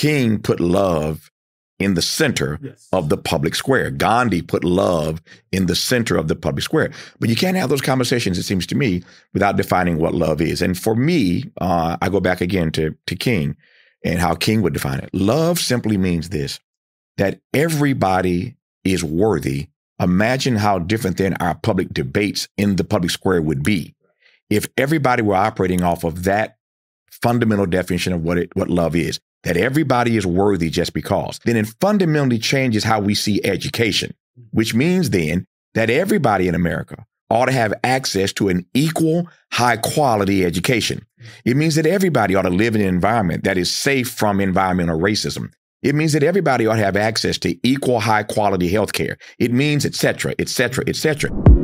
King put love in the center yes. of the public square. Gandhi put love in the center of the public square. But you can't have those conversations, it seems to me, without defining what love is. And for me, uh, I go back again to, to King and how King would define it. Love simply means this that everybody is worthy. Imagine how different then our public debates in the public square would be if everybody were operating off of that fundamental definition of what it, what love is that everybody is worthy just because, then it fundamentally changes how we see education, which means then that everybody in America ought to have access to an equal, high quality education. It means that everybody ought to live in an environment that is safe from environmental racism. It means that everybody ought to have access to equal, high quality health care. It means etc etc et cetera, et cetera.